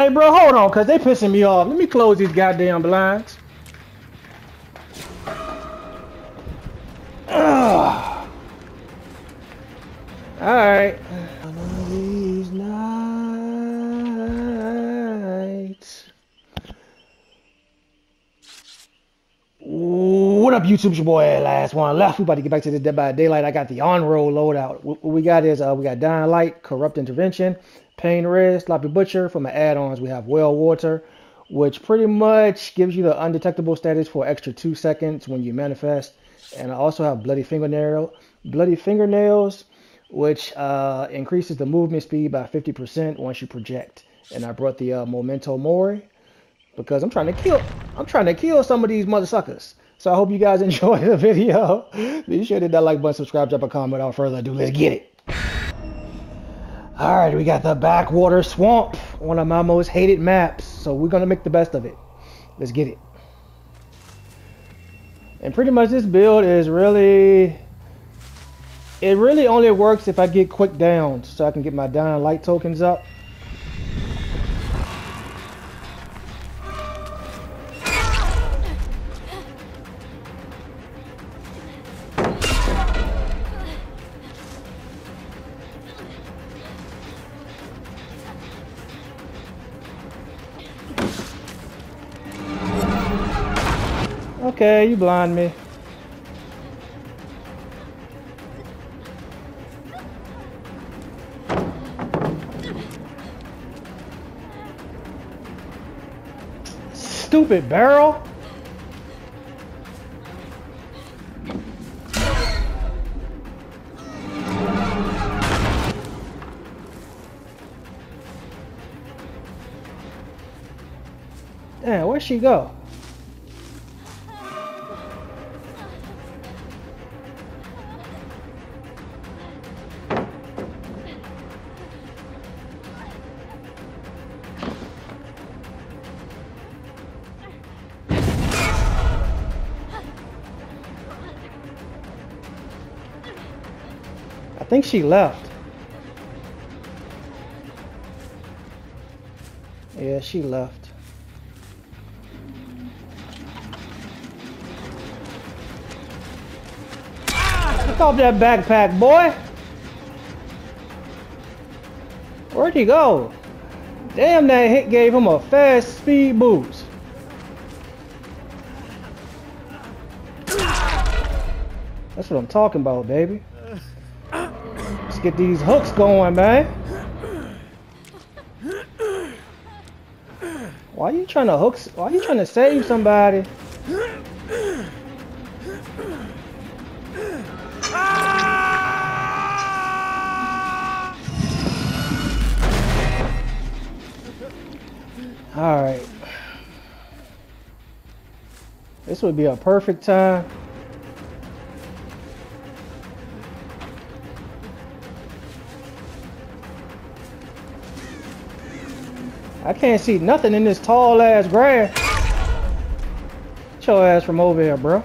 Hey, bro, hold on, cause they pissing me off. Let me close these goddamn blinds. Ugh. All right. These nights. What up, YouTube? It's your boy, last one left. We about to get back to this Dead by Daylight. I got the Onryo loadout. What we got is uh, we got Dying Light, Corrupt Intervention, Pain Res, Sloppy Butcher. For my add-ons, we have Well Water, which pretty much gives you the undetectable status for extra two seconds when you manifest. And I also have Bloody Fingernail, Bloody Fingernails, which uh, increases the movement speed by 50% once you project. And I brought the uh, Memento Mori because I'm trying to kill, I'm trying to kill some of these mother suckers. So I hope you guys enjoy the video. Be sure to hit that like button, subscribe, drop a comment. Without further ado, let's get it. All right, we got the Backwater Swamp, one of my most hated maps. So we're gonna make the best of it. Let's get it. And pretty much this build is really, it really only works if I get quick down so I can get my dying light tokens up. Okay, you blind me. Stupid barrel. Damn, where'd she go? Think she left. Yeah, she left. Pick off that backpack, boy! Where'd he go? Damn, that hit gave him a fast speed boost. That's what I'm talking about, baby. Get these hooks going, man. Why are you trying to hook? Why are you trying to save somebody? All right. This would be a perfect time. I can't see nothing in this tall ass grass. Get your ass from over here, bro.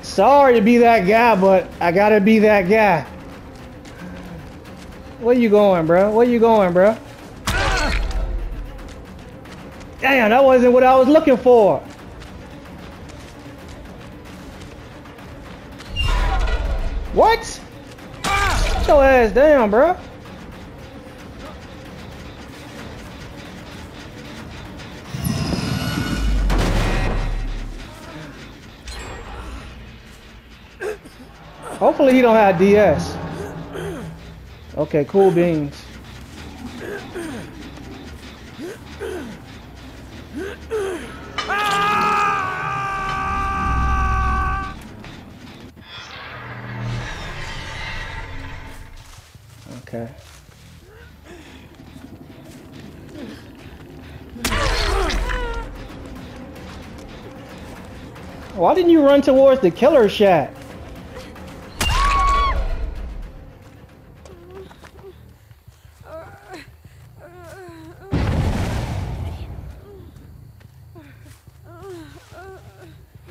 Sorry to be that guy, but I gotta be that guy. Where you going, bro? Where you going, bro? Damn, that wasn't what I was looking for. Your ass down, bro. Hopefully he don't have DS. Okay, cool beans. Okay. Why didn't you run towards the killer shack?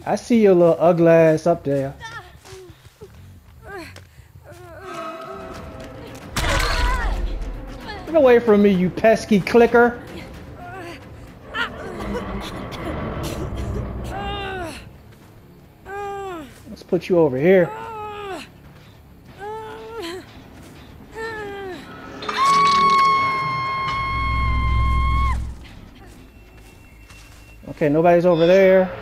I see your little ugly ass up there. Away from me, you pesky clicker. Let's put you over here. Okay, nobody's over there.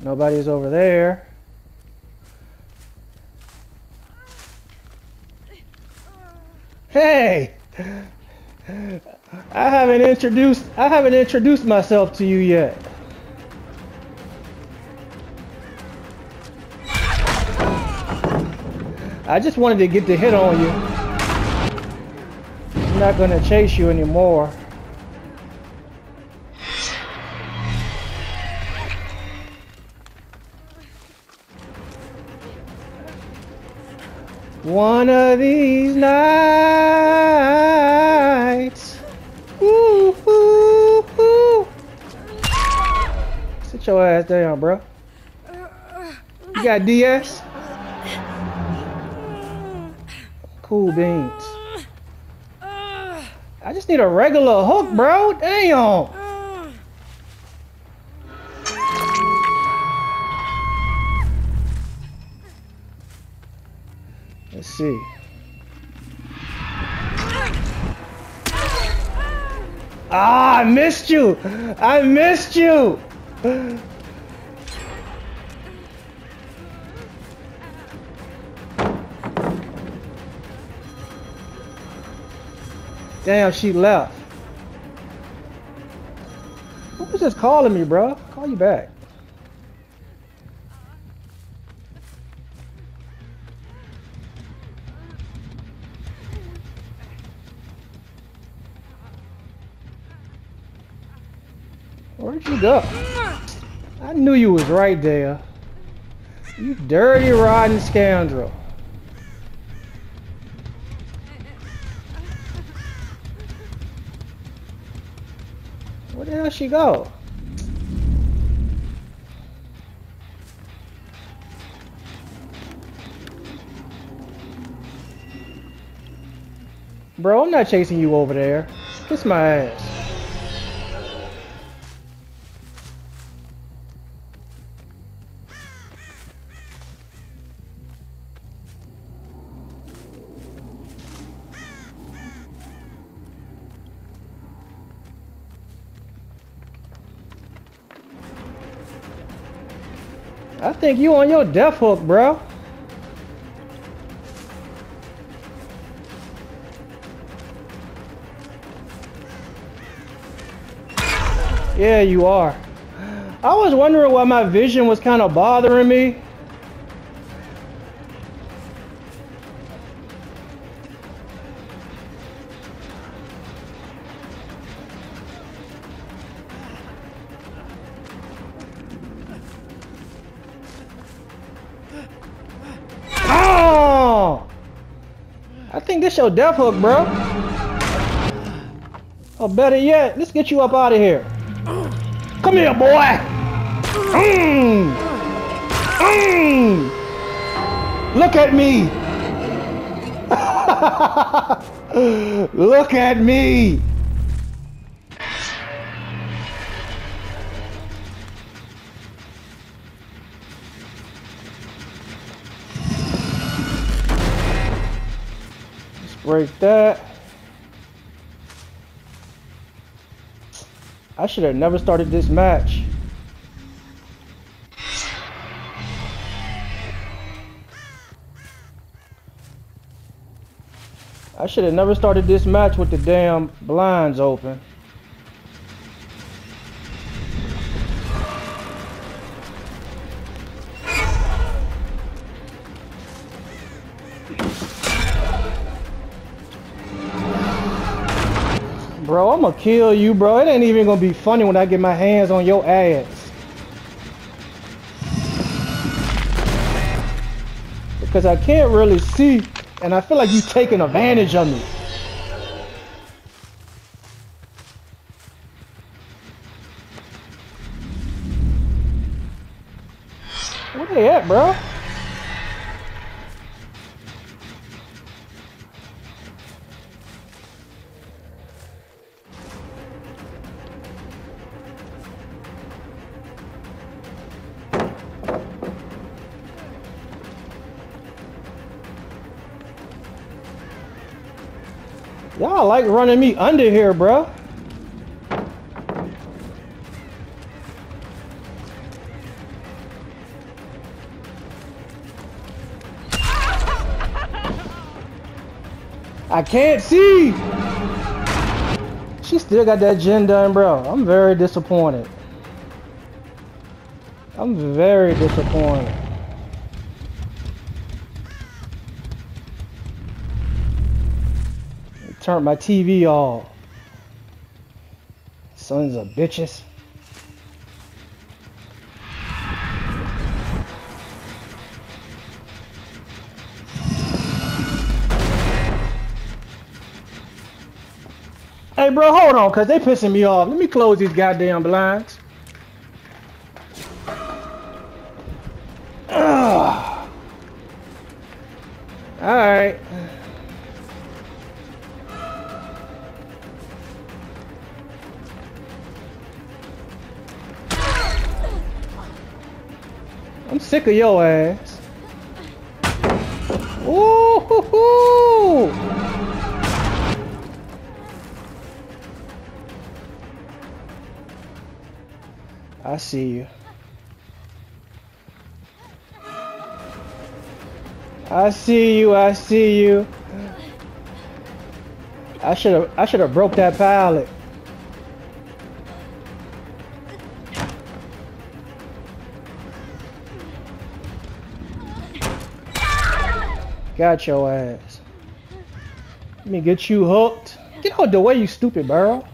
Nobody's over there. Hey! I haven't introduced I haven't introduced myself to you yet. I just wanted to get the hit on you. I'm not gonna chase you anymore. One of these nights. Sit your ass down, bro. You got DS? Cool beans. I just need a regular hook, bro. Damn. See. Ah, I missed you. I missed you. Damn, she left. Who was just calling me, bro? Call you back. You go? I knew you was right there. You dirty, rotten scoundrel. Where the hell she go? Bro, I'm not chasing you over there. Kiss my ass. I think you on your death hook, bro. Yeah, you are. I was wondering why my vision was kind of bothering me. Think this your death hook, bro. Or better yet, let's get you up out of here. Come here, boy. Mm. Mm. Look at me. Look at me. Break that. I should have never started this match. I should have never started this match with the damn blinds open. Bro, I'm gonna kill you, bro. It ain't even gonna be funny when I get my hands on your ass. Because I can't really see, and I feel like you taking advantage of me. Y'all like running me under here, bro. I can't see. She still got that gen done, bro. I'm very disappointed. I'm very disappointed. Turn my TV off. Sons of bitches. Hey, bro, hold on, cause they pissing me off. Let me close these goddamn blinds. Ugh. All right. I'm sick of your ass. Ooh, hoo, hoo. I see you. I see you. I see you. I should have. I should have broke that pallet. Got your ass. Let me get you hooked. Get out the way, you stupid barrel.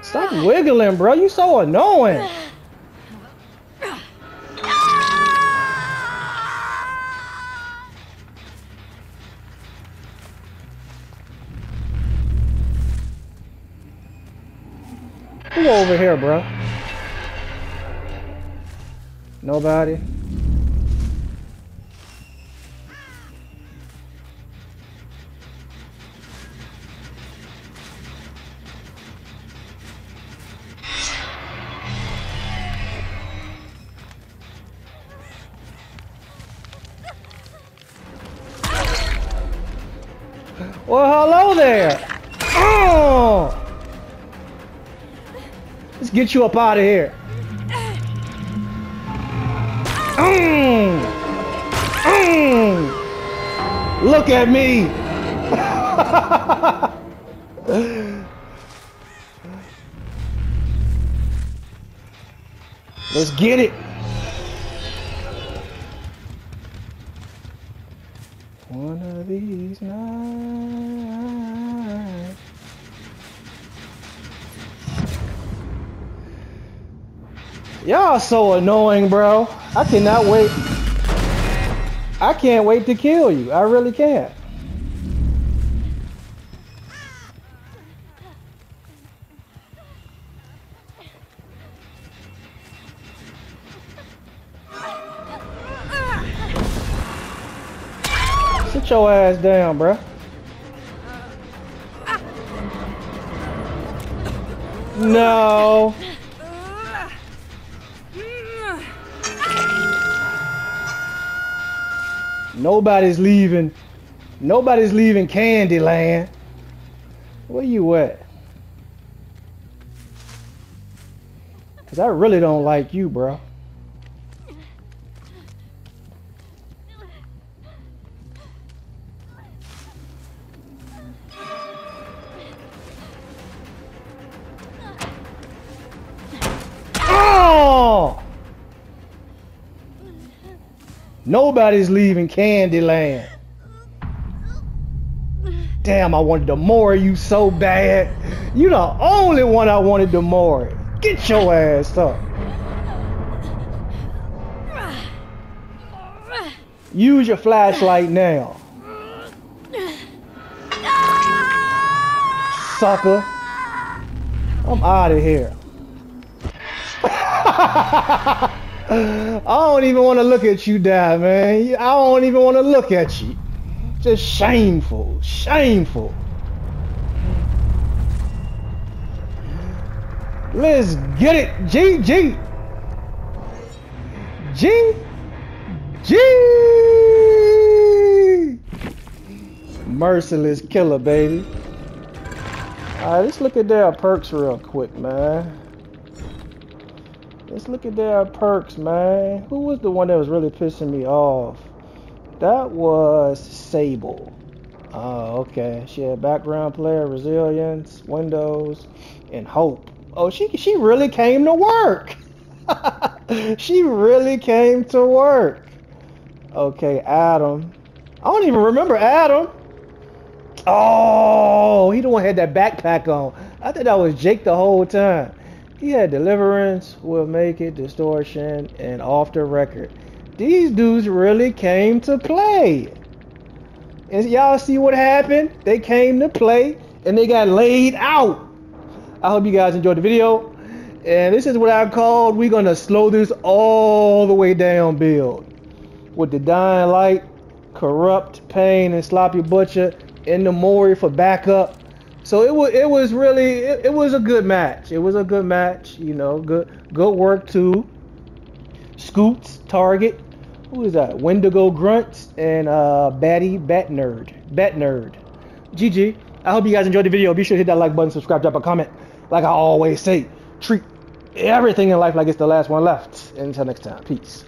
Stop wiggling, bro. You so annoying. Who over here, bro? Nobody. Well, hello there. Get you up out of here. Mm. Mm. Look at me. Let's get it. One of these nights. Y'all so annoying, bro. I cannot wait. I can't wait to kill you. I really can't. Sit your ass down, bro. No. Nobody's leaving. Nobody's leaving Candyland. Where you at? Cause I really don't like you, bro. Nobody's leaving Candyland. Damn, I wanted to more you so bad. You the only one I wanted to more. Get your ass up. Use your flashlight now. Sucker. I'm out of here. I don't even want to look at you die, man. I don't even want to look at you. Just shameful. Shameful. Let's get it. G, G. G. G. Merciless killer, baby. Alright, let's look at their perks real quick, man. Let's look at their perks, man. Who was the one that was really pissing me off? That was Sable. Oh, okay. She had background player, resilience, windows, and hope. Oh, she she really came to work. she really came to work. Okay, Adam. I don't even remember Adam. Oh, he the one had that backpack on. I thought that was Jake the whole time. Had deliverance, will make it, distortion, and off the record. These dudes really came to play. And y'all see what happened? They came to play and they got laid out. I hope you guys enjoyed the video. And this is what I called, we're gonna slow this all the way down build. With the Dying Light, Corrupt, Pain, and Sloppy Butcher in the Mori for backup. So it was it was really it, it, was a good match. It was a good match, you know, good good work too. Scoots, Target, who is that? Wendigo Grunts and uh Batty Bat Nerd. Bat Nerd. GG. I hope you guys enjoyed the video. Be sure to hit that like button, subscribe, drop a comment. Like I always say, treat everything in life like it's the last one left. Until next time, peace.